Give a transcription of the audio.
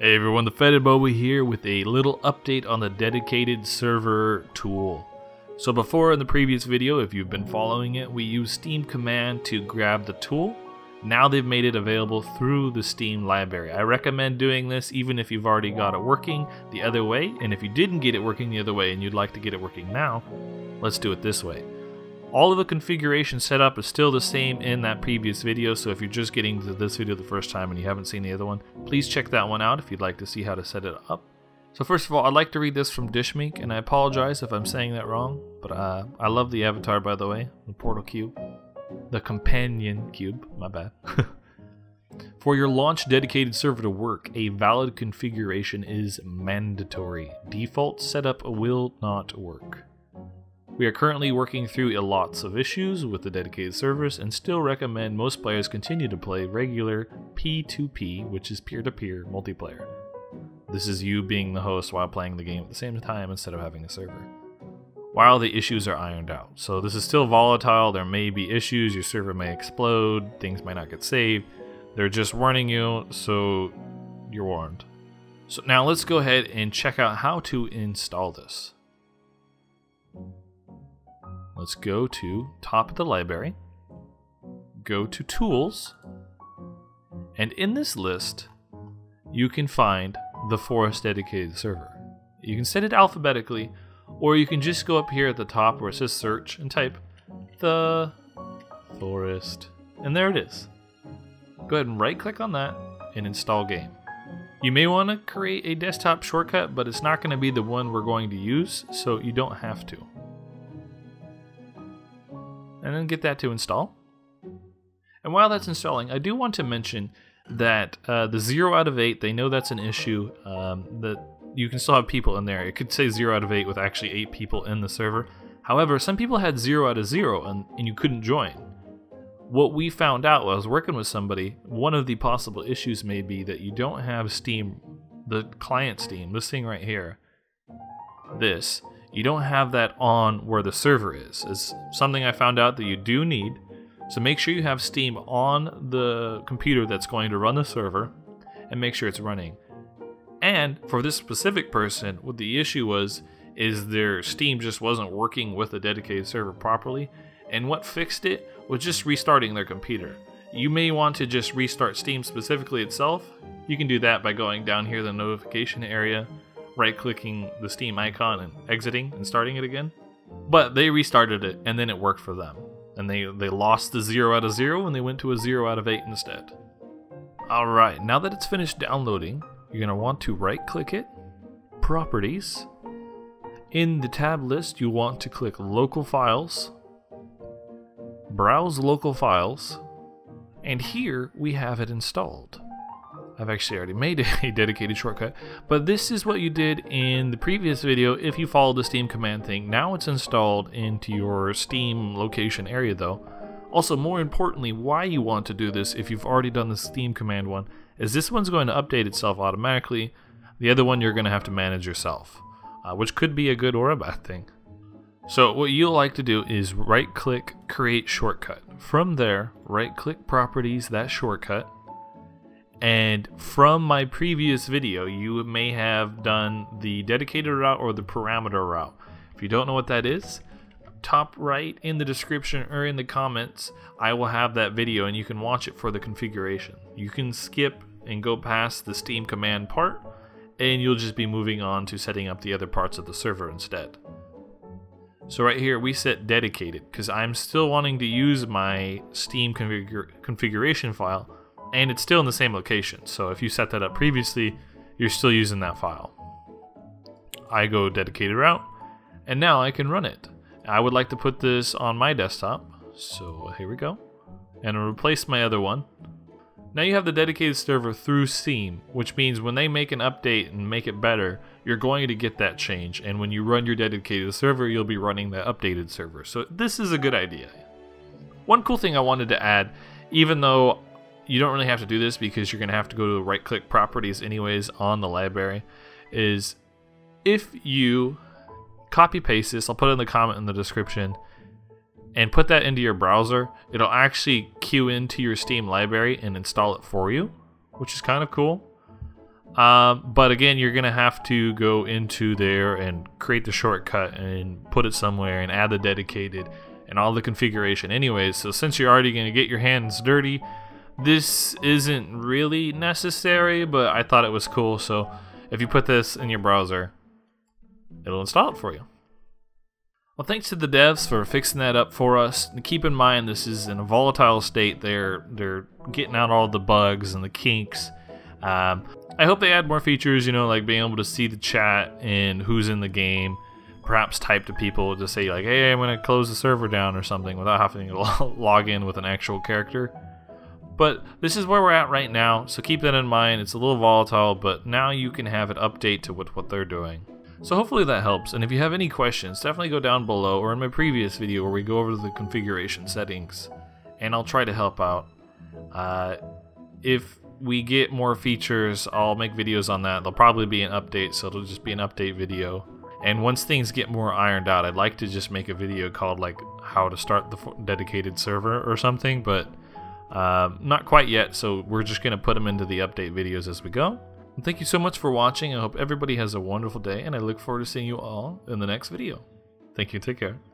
Hey everyone, the Fetid Bobo here with a little update on the dedicated server tool. So before in the previous video, if you've been following it, we used Steam command to grab the tool. Now they've made it available through the Steam library. I recommend doing this even if you've already got it working the other way, and if you didn't get it working the other way and you'd like to get it working now, let's do it this way. All of the configuration setup is still the same in that previous video, so if you're just getting to this video the first time and you haven't seen the other one, please check that one out if you'd like to see how to set it up. So first of all, I'd like to read this from Dishmeek, and I apologize if I'm saying that wrong, but uh, I love the avatar by the way, the portal cube. The companion cube, my bad. For your launch dedicated server to work, a valid configuration is mandatory. Default setup will not work. We are currently working through a lots of issues with the dedicated servers and still recommend most players continue to play regular P2P, which is peer to peer multiplayer. This is you being the host while playing the game at the same time instead of having a server. While the issues are ironed out. So this is still volatile, there may be issues, your server may explode, things might not get saved. They're just warning you, so you're warned. So now let's go ahead and check out how to install this. Let's go to top of the library, go to tools, and in this list, you can find the Forest dedicated server. You can set it alphabetically, or you can just go up here at the top where it says search and type the forest, and there it is. Go ahead and right click on that and install game. You may want to create a desktop shortcut, but it's not going to be the one we're going to use, so you don't have to and then get that to install. And while that's installing, I do want to mention that uh, the 0 out of 8, they know that's an issue, um, that you can still have people in there. It could say 0 out of 8 with actually 8 people in the server. However, some people had 0 out of 0 and, and you couldn't join. What we found out while I was working with somebody, one of the possible issues may be that you don't have Steam, the client Steam, this thing right here, this, you don't have that on where the server is. It's something I found out that you do need. So make sure you have Steam on the computer that's going to run the server and make sure it's running. And for this specific person, what the issue was is their Steam just wasn't working with the dedicated server properly. And what fixed it was just restarting their computer. You may want to just restart Steam specifically itself. You can do that by going down here the notification area right clicking the Steam icon and exiting and starting it again. But they restarted it and then it worked for them. And they, they lost the 0 out of 0 and they went to a 0 out of 8 instead. Alright, now that it's finished downloading, you're going to want to right click it, Properties. In the tab list, you want to click Local Files, Browse Local Files, and here we have it installed. I've actually already made a dedicated shortcut, but this is what you did in the previous video if you followed the Steam command thing. Now it's installed into your Steam location area though. Also, more importantly, why you want to do this if you've already done the Steam command one, is this one's going to update itself automatically. The other one you're going to have to manage yourself, uh, which could be a good or a bad thing. So what you'll like to do is right click create shortcut. From there, right click properties, that shortcut, and from my previous video, you may have done the dedicated route or the parameter route. If you don't know what that is, top right in the description or in the comments, I will have that video and you can watch it for the configuration. You can skip and go past the Steam command part, and you'll just be moving on to setting up the other parts of the server instead. So right here, we set dedicated, because I'm still wanting to use my Steam configura configuration file, and it's still in the same location. So if you set that up previously, you're still using that file. I go dedicated route, and now I can run it. I would like to put this on my desktop, so here we go. And I'll replace my other one. Now you have the dedicated server through Steam, which means when they make an update and make it better, you're going to get that change, and when you run your dedicated server, you'll be running the updated server. So this is a good idea. One cool thing I wanted to add, even though you don't really have to do this because you're going to have to go to right click properties anyways on the library is if you copy paste this, I'll put it in the comment in the description and put that into your browser, it'll actually queue into your Steam library and install it for you, which is kind of cool. Um, but again, you're gonna have to go into there and create the shortcut and put it somewhere and add the dedicated and all the configuration anyways. So since you're already gonna get your hands dirty, this isn't really necessary, but I thought it was cool. So if you put this in your browser, it'll install it for you. Well, thanks to the devs for fixing that up for us. And keep in mind, this is in a volatile state. They're they're getting out all the bugs and the kinks. Um, I hope they add more features, you know, like being able to see the chat and who's in the game. Perhaps type to people to say like, "Hey, I'm gonna close the server down" or something, without having to log in with an actual character. But this is where we're at right now, so keep that in mind. It's a little volatile, but now you can have it update to what, what they're doing. So hopefully that helps, and if you have any questions, definitely go down below or in my previous video where we go over the configuration settings, and I'll try to help out. Uh, if we get more features, I'll make videos on that. There'll probably be an update, so it'll just be an update video. And once things get more ironed out, I'd like to just make a video called like how to start the dedicated server or something, but uh, not quite yet, so we're just going to put them into the update videos as we go. And thank you so much for watching. I hope everybody has a wonderful day, and I look forward to seeing you all in the next video. Thank you. Take care.